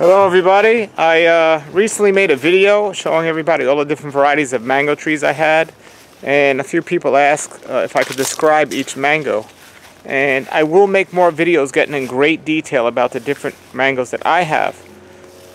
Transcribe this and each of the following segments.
Hello everybody. I uh, recently made a video showing everybody all the different varieties of mango trees I had and a few people asked uh, if I could describe each mango and I will make more videos getting in great detail about the different mangoes that I have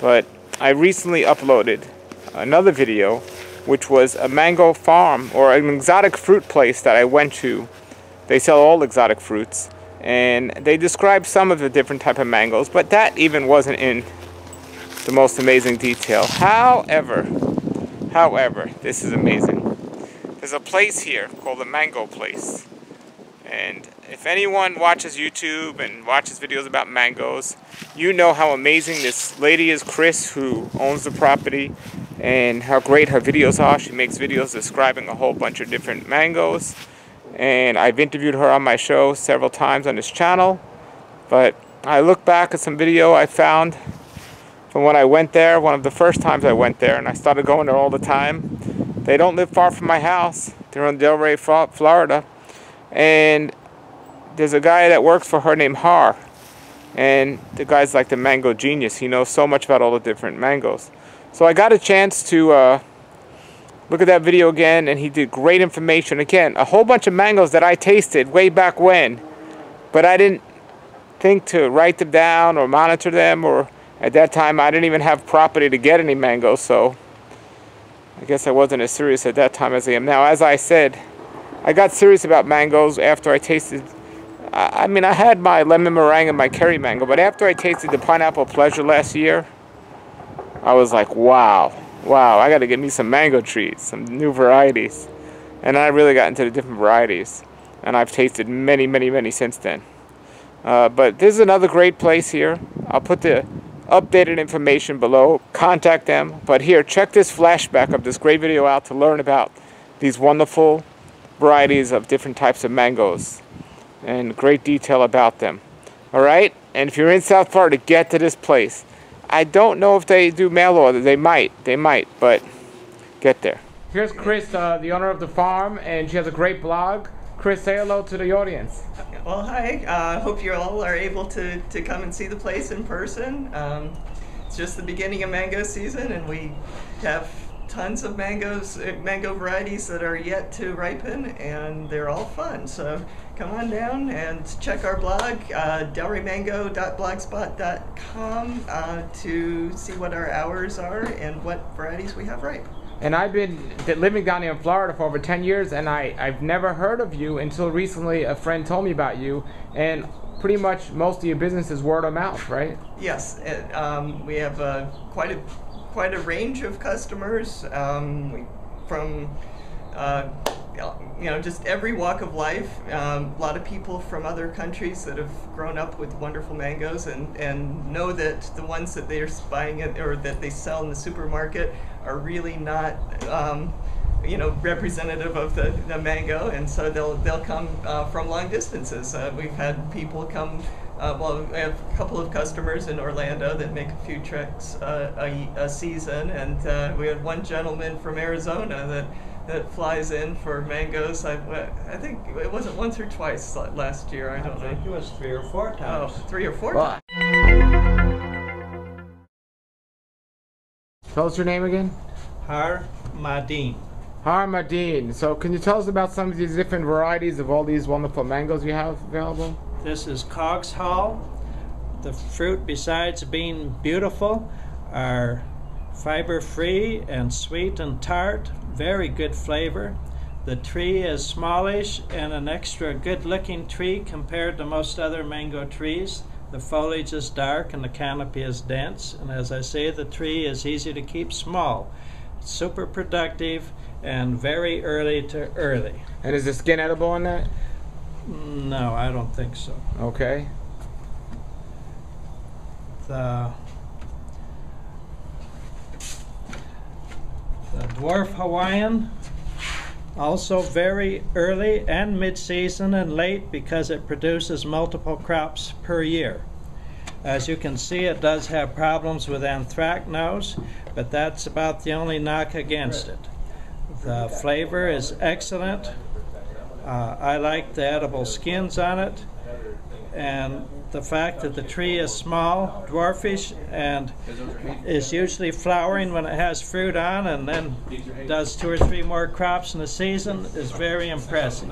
but I recently uploaded another video which was a mango farm or an exotic fruit place that I went to. They sell all exotic fruits and they described some of the different type of mangoes but that even wasn't in the most amazing detail. However, however, this is amazing. There's a place here called the Mango Place. And if anyone watches YouTube and watches videos about mangoes, you know how amazing this lady is, Chris, who owns the property, and how great her videos are. She makes videos describing a whole bunch of different mangoes. And I've interviewed her on my show several times on this channel. But I look back at some video I found from when I went there, one of the first times I went there, and I started going there all the time. They don't live far from my house. They're in Delray, Florida. And there's a guy that works for her named Har. And the guy's like the mango genius. He knows so much about all the different mangoes. So I got a chance to uh, look at that video again, and he did great information. Again, a whole bunch of mangoes that I tasted way back when, but I didn't think to write them down or monitor them or at that time, I didn't even have property to get any mangoes, so I guess I wasn't as serious at that time as I am now. As I said, I got serious about mangoes after I tasted. I, mean, I had my lemon meringue and my curry mango, but after I tasted the pineapple pleasure last year, I was like, wow, wow, I got to get me some mango trees, some new varieties. And I really got into the different varieties. And I've tasted many, many, many since then. Uh, but this is another great place here. I'll put the updated information below. Contact them. But here, check this flashback of this great video out to learn about these wonderful varieties of different types of mangoes and great detail about them. Alright? And if you're in South Florida, get to this place. I don't know if they do mail order. They might. They might. But get there. Here's Chris, uh, the owner of the farm, and she has a great blog. Chris, say hello to the audience. Well, hi. I uh, hope you all are able to, to come and see the place in person. Um, it's just the beginning of mango season, and we have tons of mangoes, uh, mango varieties that are yet to ripen, and they're all fun. So come on down and check our blog, uh, uh, to see what our hours are and what varieties we have ripe. And I've been living down here in Florida for over 10 years, and I, I've never heard of you until recently a friend told me about you. And pretty much most of your business is word of mouth, right? Yes. It, um, we have uh, quite, a, quite a range of customers um, from uh, you know, just every walk of life. Um, a lot of people from other countries that have grown up with wonderful mangoes and, and know that the ones that they're buying it or that they sell in the supermarket are really not, um, you know, representative of the, the mango, and so they'll they'll come uh, from long distances. Uh, we've had people come. Uh, well, we have a couple of customers in Orlando that make a few trips uh, a, a, season, and uh, we had one gentleman from Arizona that that flies in for mangoes. I, I think it wasn't once or twice last year. I don't I think know. it was three or four times. Oh, three or four well, times. Tell us your name again. Har Mahdeen. Har Mahdeen. So can you tell us about some of these different varieties of all these wonderful mangoes you have available? This is Cogshall. The fruit, besides being beautiful, are fiber free and sweet and tart, very good flavor. The tree is smallish and an extra good looking tree compared to most other mango trees. The foliage is dark and the canopy is dense, and as I say, the tree is easy to keep small. super productive and very early to early. And is the skin edible on that? No, I don't think so. Okay. The The dwarf Hawaiian, also very early and mid-season and late because it produces multiple crops per year. As you can see, it does have problems with anthracnose, but that's about the only knock against it. The flavor is excellent. Uh, I like the edible skins on it, and the fact that the tree is small, dwarfish, and is usually flowering when it has fruit on and then does two or three more crops in a season is very impressive.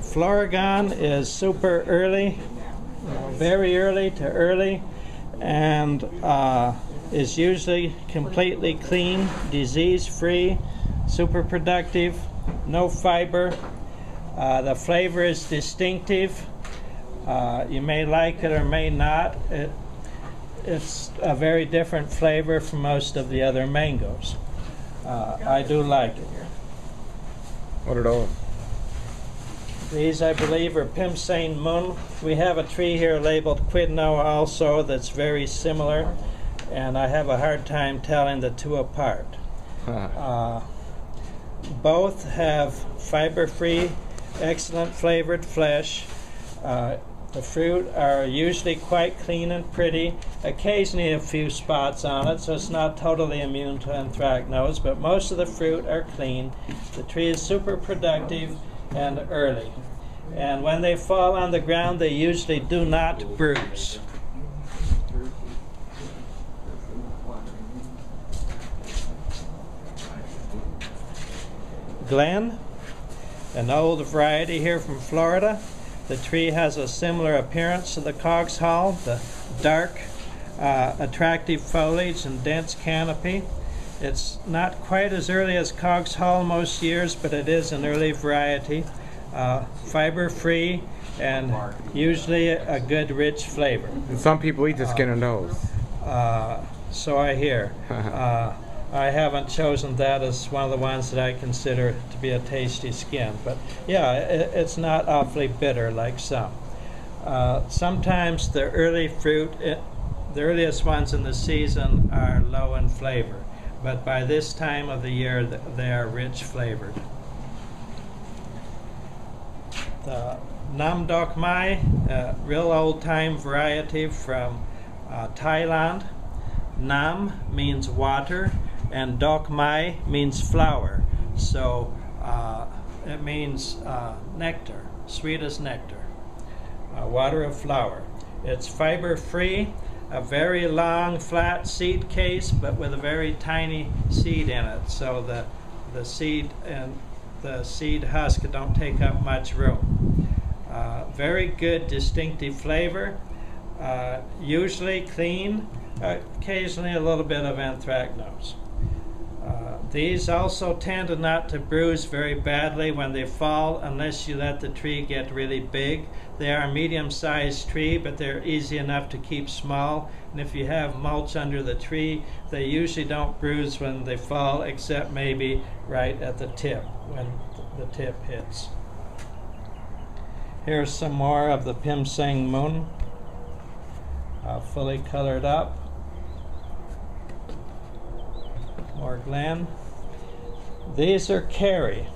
Florigon is super early, very early to early, and uh, is usually completely clean, disease free, super productive, no fiber. Uh, the flavor is distinctive. Uh, you may like it or may not. It, it's a very different flavor from most of the other mangoes. Uh, I do like it. Here. What are those? These, I believe, are Pimsain Moon. We have a tree here labeled Quidno also that's very similar, and I have a hard time telling the two apart. Uh, both have fiber-free, excellent flavored flesh. Uh, the fruit are usually quite clean and pretty, occasionally a few spots on it, so it's not totally immune to anthracnose, but most of the fruit are clean. The tree is super productive and early. And when they fall on the ground, they usually do not bruise. Glen, an old variety here from Florida. The tree has a similar appearance to the Cogshall, the dark, uh, attractive foliage and dense canopy. It's not quite as early as Cogshall most years, but it is an early variety. Uh, fiber free and usually a good rich flavor. And some people eat the skin of those. Uh, so I hear. Uh, I haven't chosen that as one of the ones that I consider to be a tasty skin, but yeah, it, it's not awfully bitter like some. Uh, sometimes the early fruit, it, the earliest ones in the season are low in flavor, but by this time of the year they are rich flavored. The Nam Dok Mai, a real old time variety from uh, Thailand. Nam means water and Dok Mai means flower. So uh, it means uh, nectar, sweet as nectar, uh, water of flower. It's fiber free, a very long flat seed case, but with a very tiny seed in it. So the, the seed and the seed husk don't take up much room. Uh, very good distinctive flavor, uh, usually clean, occasionally a little bit of anthracnose. These also tend not to bruise very badly when they fall unless you let the tree get really big. They are a medium-sized tree, but they're easy enough to keep small. And if you have mulch under the tree, they usually don't bruise when they fall, except maybe right at the tip, when the tip hits. Here's some more of the Pimsain Moon, uh, fully colored up. More Glen. These are Carrie,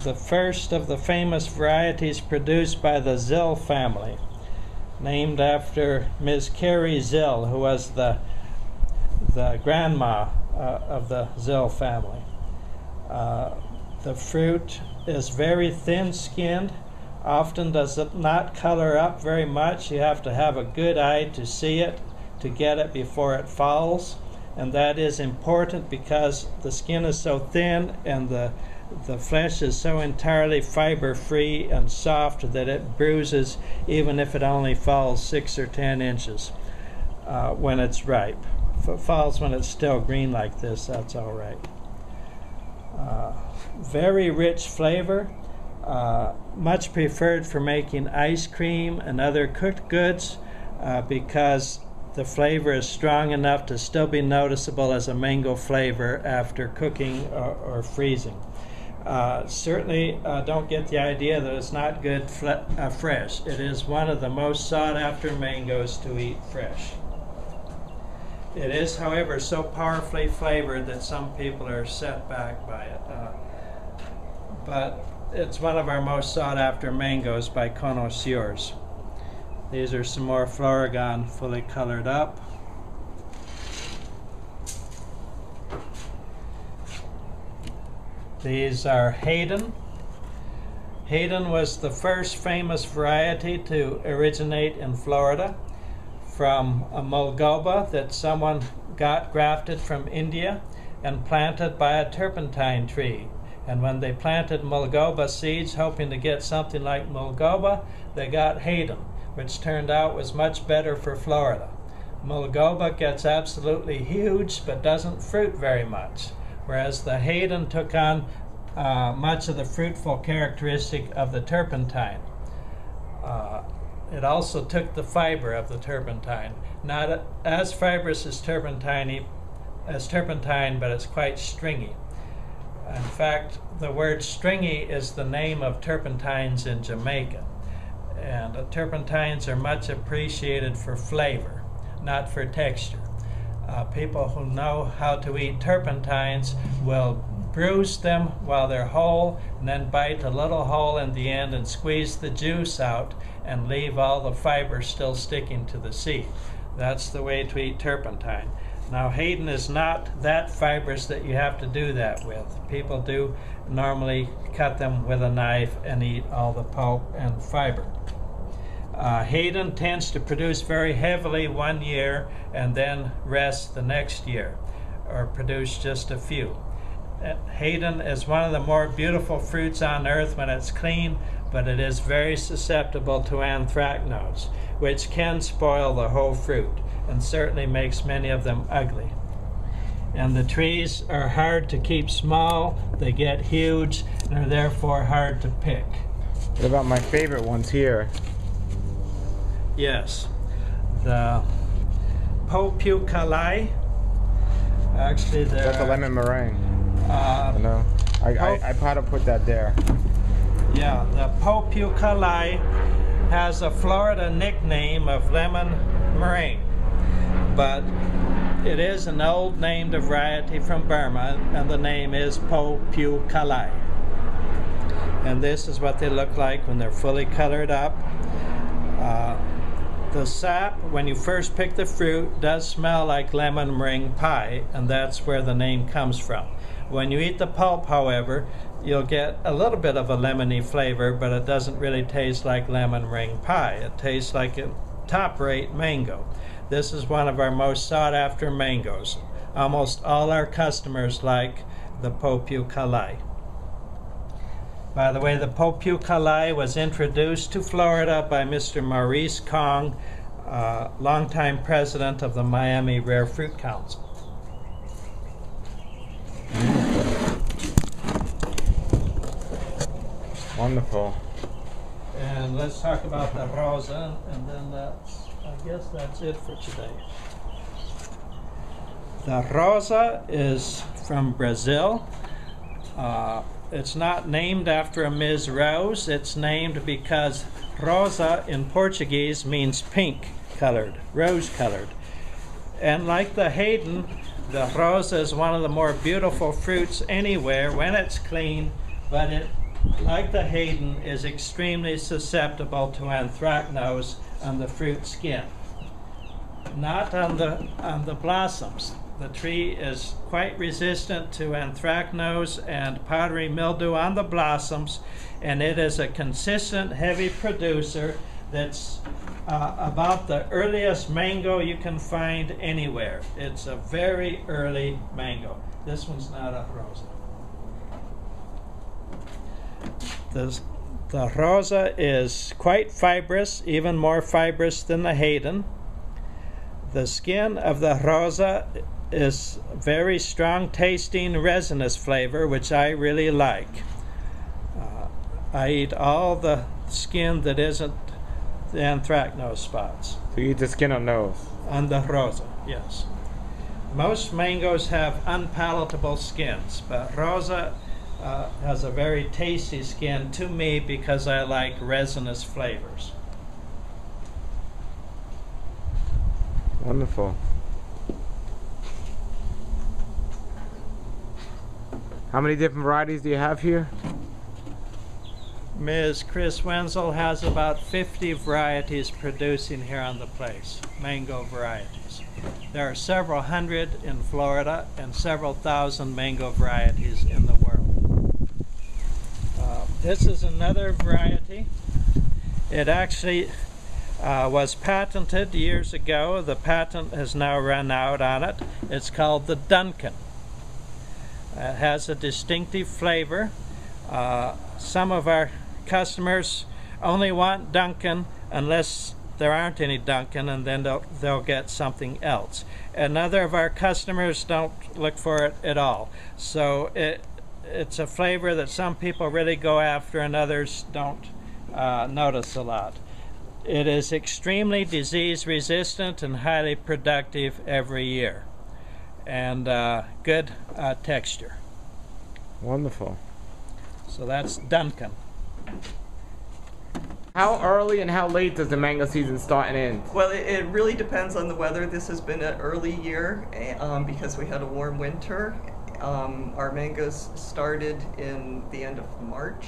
the first of the famous varieties produced by the Zill family, named after Ms. Carrie Zill, who was the, the grandma uh, of the Zill family. Uh, the fruit is very thin skinned, often does it not color up very much. You have to have a good eye to see it, to get it before it falls and that is important because the skin is so thin and the the flesh is so entirely fiber free and soft that it bruises even if it only falls six or ten inches uh, when it's ripe. If it falls when it's still green like this, that's all right. Uh, very rich flavor, uh, much preferred for making ice cream and other cooked goods uh, because the flavor is strong enough to still be noticeable as a mango flavor after cooking or, or freezing. Uh, certainly uh, don't get the idea that it's not good uh, fresh. It is one of the most sought after mangoes to eat fresh. It is, however, so powerfully flavored that some people are set back by it. Uh, but it's one of our most sought after mangoes by connoisseurs. These are some more Florigon fully colored up. These are Haden. Haden was the first famous variety to originate in Florida from a mulgoba that someone got grafted from India and planted by a turpentine tree. And when they planted mulgoba seeds, hoping to get something like mulgoba, they got Haden, which turned out was much better for Florida. Mulgoba gets absolutely huge but doesn't fruit very much, whereas the Haden took on uh, much of the fruitful characteristic of the turpentine. Uh, it also took the fiber of the turpentine, not as fibrous as turpentine, as turpentine, but it's quite stringy. In fact, the word stringy is the name of turpentines in Jamaica. And uh, turpentines are much appreciated for flavor, not for texture. Uh, people who know how to eat turpentines will bruise them while they're whole and then bite a little hole in the end and squeeze the juice out and leave all the fiber still sticking to the seed. That's the way to eat turpentine. Now Haden is not that fibrous that you have to do that with. People do normally cut them with a knife and eat all the pulp and fiber. Uh, Haden tends to produce very heavily one year and then rest the next year, or produce just a few. Uh, Haden is one of the more beautiful fruits on earth when it's clean, but it is very susceptible to anthracnose, which can spoil the whole fruit and certainly makes many of them ugly. And the trees are hard to keep small, they get huge, and are therefore hard to pick. What about my favorite ones here? Yes, the Popucali. Actually, there That's a lemon meringue. uh, I know. I, I, I probably put that there. Yeah, the Popucali has a Florida nickname of lemon meringue, but it is an old named variety from Burma, and the name is Popucali. And this is what they look like when they're fully colored up. Uh, the sap, when you first pick the fruit, does smell like lemon meringue pie, and that's where the name comes from. When you eat the pulp, however, you'll get a little bit of a lemony flavor, but it doesn't really taste like lemon meringue pie. It tastes like a top rate mango. This is one of our most sought after mangoes. Almost all our customers like the Popucali. By the way, the Popucali was introduced to Florida by Mr. Maurice Kong, uh, longtime president of the Miami Rare Fruit Council. Wonderful. And let's talk about the Rosa, and then that's, I guess that's it for today. The Rosa is from Brazil. Uh, it's not named after a Ms. Rose, it's named because Rosa in Portuguese means pink colored, rose colored. And like the Haden, the Rosa is one of the more beautiful fruits anywhere when it's clean, but it like the Haden, is extremely susceptible to anthracnose on the fruit skin. Not on the, on the blossoms. The tree is quite resistant to anthracnose and powdery mildew on the blossoms, and it is a consistent, heavy producer that's uh, about the earliest mango you can find anywhere. It's a very early mango. This one's not a rosa. The, the Rosa is quite fibrous, even more fibrous than the Haden. The skin of the Rosa is very strong tasting resinous flavor, which I really like. Uh, I eat all the skin that isn't the anthracnose spots. So you eat the skin on nose? On the Rosa, yes. Most mangoes have unpalatable skins, but Rosa uh, has a very tasty skin to me because I like resinous flavors. Wonderful. How many different varieties do you have here? Ms. Chris Wenzel has about 50 varieties producing here on the place, mango varieties. There are several hundred in Florida and several thousand mango varieties in the world. Uh, This is another variety. It actually uh, was patented years ago. The patent has now run out on it. It's called the Duncan. It has a distinctive flavor. Uh, some of our customers only want Duncan unless there aren't any Duncan and then they'll, they'll get something else. Another of our customers don't look for it at all. So it, it's a flavor that some people really go after and others don't uh, notice a lot. It is extremely disease resistant and highly productive every year and uh, good uh, texture. Wonderful. So that's Duncan. How early and how late does the mango season start and end? Well, it, it really depends on the weather. This has been an early year eh, um, because we had a warm winter. Um, our mangoes started in the end of March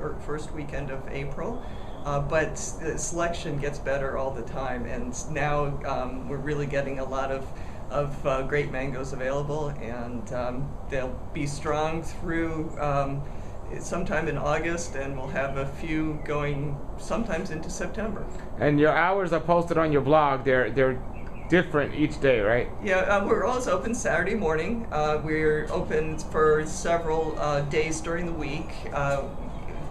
or first weekend of April. Uh, but the selection gets better all the time, and now um, we're really getting a lot of of uh, great mangoes available, and um, they'll be strong through um, sometime in August, and we'll have a few going sometimes into September. And your hours are posted on your blog. They're they're different each day, right? Yeah, uh, we're always open Saturday morning. Uh, we're open for several uh, days during the week. Uh,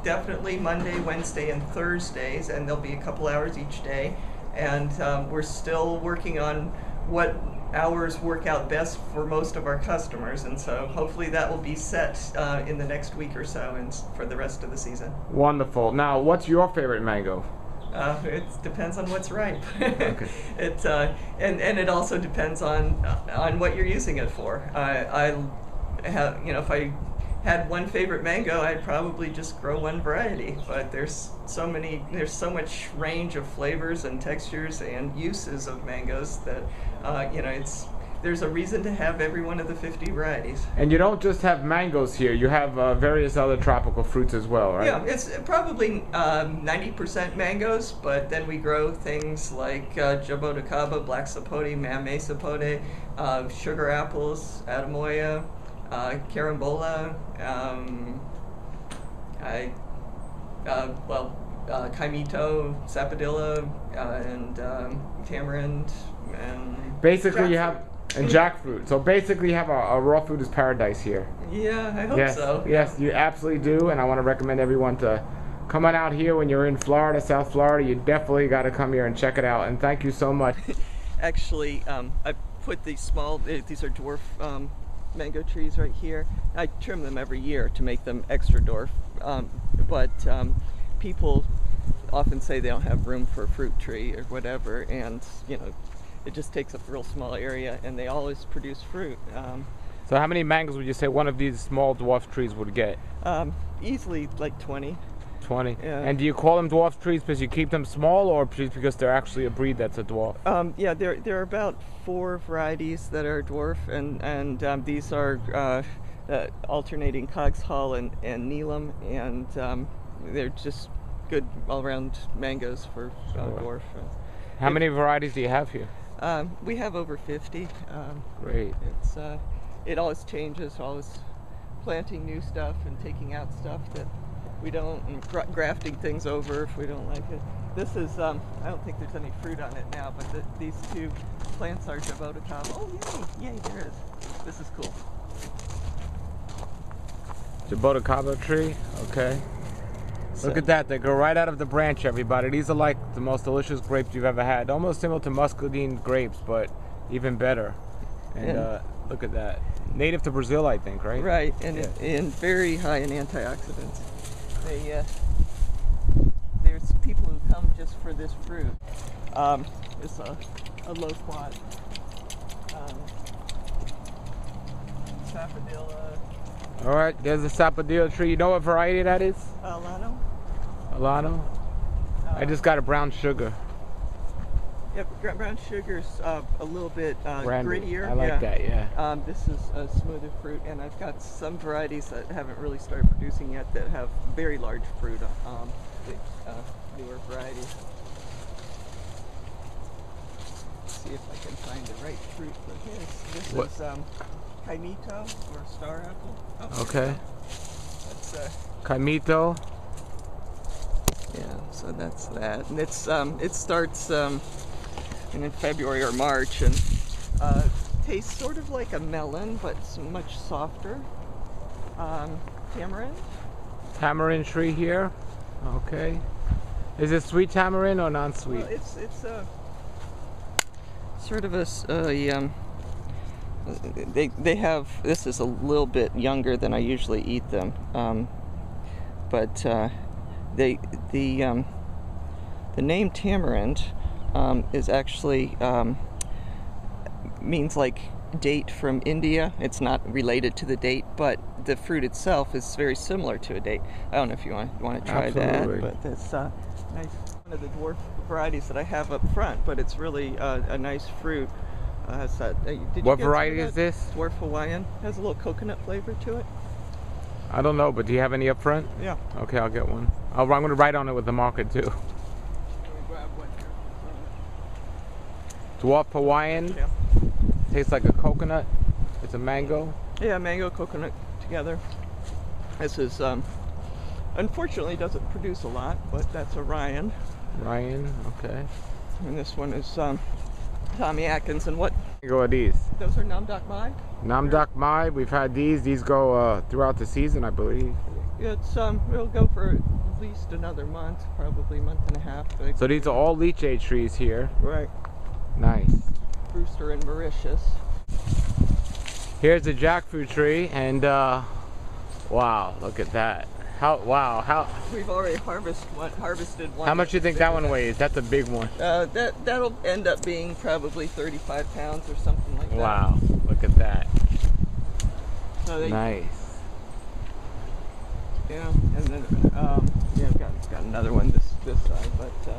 definitely Monday, Wednesday, and Thursdays, and there'll be a couple hours each day. And um, we're still working on what hours work out best for most of our customers, and so hopefully that will be set uh, in the next week or so, and for the rest of the season. Wonderful. Now, what's your favorite mango? Uh, it depends on what's ripe. Okay. it uh, and and it also depends on on what you're using it for. I I have you know if I had one favorite mango, I'd probably just grow one variety. But there's so many, there's so much range of flavors and textures and uses of mangoes that uh, you know it's there's a reason to have every one of the 50 varieties. And you don't just have mangoes here, you have uh, various other tropical fruits as well, right? Yeah, it's probably um, 90% mangoes, but then we grow things like uh, jaboticaba, black sapote, mamey sapote, uh, sugar apples, atemoya, uh, carambola, um, I, uh, well, uh, kaimito, sapodilla, uh, and um, tamarind, and Basically, you have and jackfruit. So basically, you have a, a raw food is paradise here. Yeah, I hope yes, so. yes, you absolutely do, and I want to recommend everyone to come on out here when you're in Florida, South Florida. You definitely got to come here and check it out. And thank you so much. Actually, um, I put these small, eh, these are dwarf um, mango trees right here. I trim them every year to make them extra dwarf. Um, but um, people often say they don't have room for a fruit tree or whatever, and you know, it just takes up a real small area, and they always produce fruit. Um, So, how many mangoes would you say one of these small dwarf trees would get? um, easily like 20. 20. Yeah. And do you call them dwarf trees because you keep them small or because they're actually a breed that's a dwarf? Um, yeah, there there are about four varieties that are dwarf, and and um, these are uh, uh, alternating Cogshall and and Neelam, and um, they're just good all-around mangoes for uh, dwarf. How many varieties do you have here? Um, we have over 50. Um, Great. it's uh, it always changes, always planting new stuff and taking out stuff that we don't, and grafting things over if we don't like it. This is, um, I don't think there's any fruit on it now, but the, these two plants are Jaboticaba. Oh, yay, yay, there is. This is cool. Jaboticaba tree. Okay. Look at that. They grow right out of the branch, everybody. These are like the most delicious grapes you've ever had. Almost similar to muscadine grapes, but even better. And And- uh, look at that. Native to Brazil, I think, right? Right, and, Yeah. and very high in antioxidants. They, uh, there's people who come just for this fruit. Um, it's a, a low quad. Um, sapodilla, All right. There's a sapodilla tree. You know what variety that is? alano. Alano. I just got a brown sugar. Yep, brown sugar's uh, a little bit uh, grittier. I like yeah. that. Yeah. Um, this is a smoother fruit, and I've got some varieties that haven't really started producing yet that have very large fruit. Um, the, uh, newer varieties. see if I can find the right fruit for this. This What- is um, kaimito or star apple. Oh, Okay. That's uh, Kaimito. Yeah, so that's that. And it's um, it starts um, in February or March and uh, tastes sort of like a melon, but much softer. Um, tamarind. Tamarind tree here. Okay. Is it sweet tamarind or non-sweet? Well, it's it's a sort of a um, they they have this is a little bit younger than I usually eat them, um, but uh, they the um, the name tamarind um, is actually um, means like date from India. It's not related to the date, but the fruit itself is very similar to a date. I don't know if you want want to try Absolutely. that, but it's uh, nice. One of the dwarf varieties that I have up front, but it's really uh, a nice fruit. Uh, that, uh, did you What get some of variety is this? Dwarf Hawaiian has a little coconut flavor to it. I don't know, but do you have any up front? Yeah. Okay, I'll get one. I'll, I'm going to write on it with the marker too. Dwarf Hawaiian. Yeah. Tastes like a coconut. It's a mango. Yeah, mango coconut together. This is um, unfortunately doesn't produce a lot, but that's Orion, Ryan. Okay. and this one is um, Tommy Atkins. And what? Go are these. Those are Namdok Mai. Namdak Mai. We've had these. These go uh, throughout the season, I believe. It's um, it'll go for at least another month, probably a month and a half. So these are all lychee trees here. right, Nice. Brewster and Mauritius. Here's the jackfruit tree, and uh, wow, look at that. How wow how We've already harvest one, harvested one. how much do you think that one weighs? That's a big one. Uh, that that'll end up being probably 35 pounds or something like that. Wow, look at that. So they, Nice. Yeah, and then um, yeah, I've got, got another one this this side, but uh,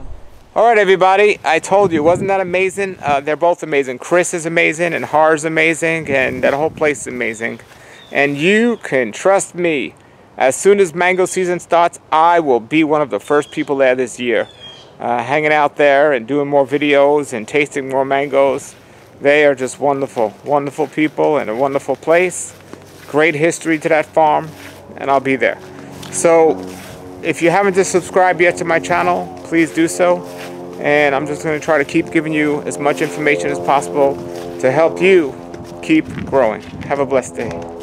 All right, everybody. I told you, wasn't that amazing? Uh, they're both amazing. Chris is amazing, and Har's amazing, and that whole place is amazing. And you can trust me. As soon as mango season starts, I will be one of the first people there this year, uh, hanging out there and doing more videos and tasting more mangoes. They are just wonderful, wonderful people and a wonderful place. Great history to that farm, and I'll be there. So, if you haven't just subscribed yet to my channel, please do so. And I'm just going to try to keep giving you as much information as possible to help you keep growing. Have a blessed day.